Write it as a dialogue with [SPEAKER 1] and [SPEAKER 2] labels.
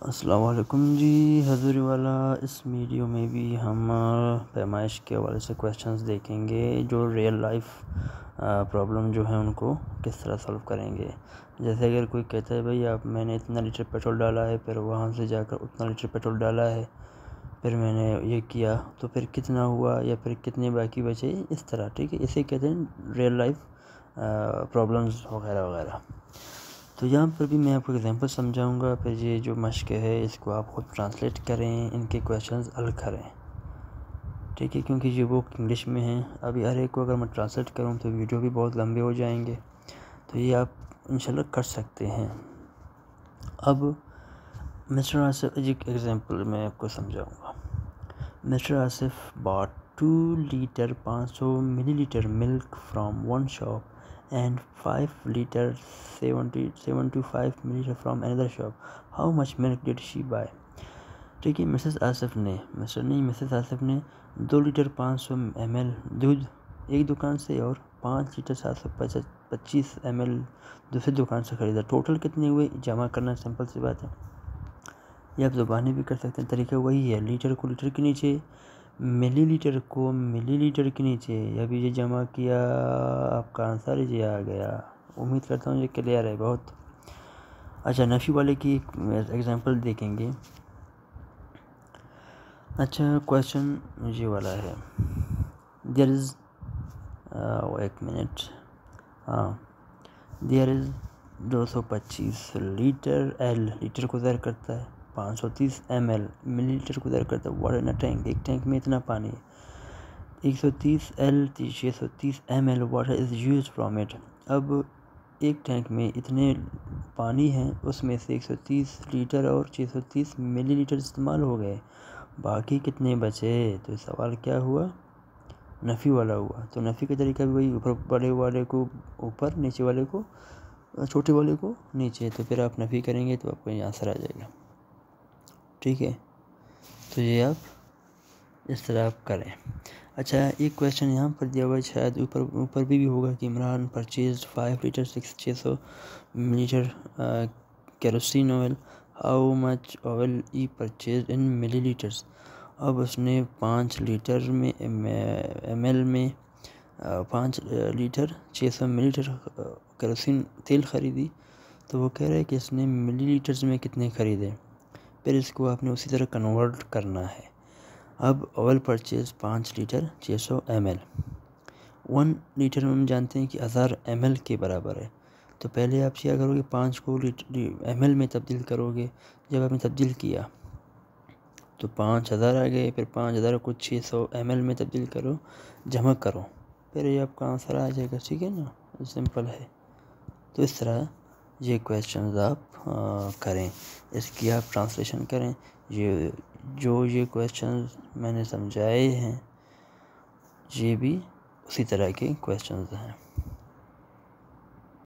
[SPEAKER 1] अस्सलाम वालेकुम जी। हजूरी वाला, इस वीडियो में भी हम पैमाइश के हवाले से क्वेश्चंस देखेंगे, जो रियल लाइफ प्रॉब्लम जो है उनको किस तरह सॉल्व करेंगे। जैसे अगर कोई कहता है, भाई, आप, मैंने इतना लीटर पेट्रोल डाला है, फिर वहाँ से जाकर उतना लीटर पेट्रोल डाला है, फिर मैंने ये किया तो फिर कितना हुआ, या फिर कितने बाकी बचे? इस तरह, ठीक है? इसे कहते हैं रियल लाइफ प्रॉब्लम्स वगैरह वगैरह। तो यहाँ पर भी मैं आपको एग्जांपल समझाऊँगा। फिर ये जो मश्क है, इसको आप खुद ट्रांसलेट करें, इनके क्वेश्चंस हल करें। ठीक है, क्योंकि ये बुक इंग्लिश में है। अभी हर एक को अगर मैं ट्रांसलेट करूँ तो वीडियो भी बहुत लंबे हो जाएँगे। तो ये आप इंशाल्लाह कर सकते हैं। अब मिस्टर आसिफ, एक एग्ज़ाम्पल मैं आपको समझाऊँगा। Mister Asif bought two litre 500 millilitre milk from one shop and 5 liter 70 75 milliliter from another shop. How much milk did she buy? ठीक है मिसेस आसिफ ने, मिस्टर नहीं, मिसेस आसिफ ने दो लीटर पाँच सौ एम दूध एक दुकान से और पाँच लीटर सात सौ पच्चीस एम दूसरी दुकान से ख़रीदा। टोटल कितने हुए? जमा करना सिंपल सी बात है। ये आप ज़ुबानी भी कर सकते हैं। तरीका वही है लीटर को लीटर के नीचे मिलीलीटर को मिलीलीटर के नीचे। अभी ये जमा किया, आपका आंसर ये आ गया। उम्मीद करता हूँ ये क्लियर है बहुत। अच्छा नफ़ी वाले की एग्जांपल देखेंगे। अच्छा क्वेश्चन ये वाला है। देयर इज़ एक मिनट हाँ। There is 225 litre L litre को ज़र करता है। 530 ml मिलीलीटर को दर करता वाटर इन टैंक। एक टैंक में इतना पानी है। 130 एल छः सौ तीस M L water is use from it. अब एक टैंक में इतने पानी हैं, उसमें से 130 लीटर और 630 मिलीलीटर इस्तेमाल हो गए। बाकी कितने बचे? तो सवाल क्या हुआ? नफ़ी वाला हुआ। तो नफ़ी का तरीका भी वही, ऊपर बड़े वाले को, ऊपर, नीचे वाले को, छोटे वाले को, नीचे। तो फिर आप नफ़ी करेंगे तो आपको यहाँ आंसर आ जाएगा। ठीक है? तो ये आप इस तरह आप करें। अच्छा एक क्वेश्चन यहाँ पर दिया हुआ है शायद ऊपर ऊपर भी, भी होगा कि Imran purchase five litre six छः सौ litre kerosene oil how much oil he purchase in millilitres अब उसने पाँच लीटर में एम एल में पाँच लीटर छः सौ मिली लीटर केरोसिन तेल ख़रीदी। तो वो कह रहे हैं कि इसने मिली लीटर्स में कितने ख़रीदे? फिर इसको आपने उसी तरह कन्वर्ट करना है। अब ऑयल परचेज पाँच लीटर छः सौ एम एल वन लीटर में हम जानते हैं कि हज़ार एम एल के बराबर है। तो पहले आप क्या करोगे? पाँच को लीटर एम एल में तब्दील करोगे, जब आपने तब्दील किया। तो पाँच हज़ार आ गए, फिर पाँच हज़ार को छः सौ एम एल में तब्दील करो, जमा करो। फिर ये आपका आंसर आ जाएगा, ठीक है ना? सिंपल है। तो इस तरह ये क्वेश्चन आप करें। इसकी आप ट्रांसलेशन करें। ये, जो ये क्वेश्चन मैंने समझाए हैं, ये भी उसी तरह के क्वेश्चन हैं।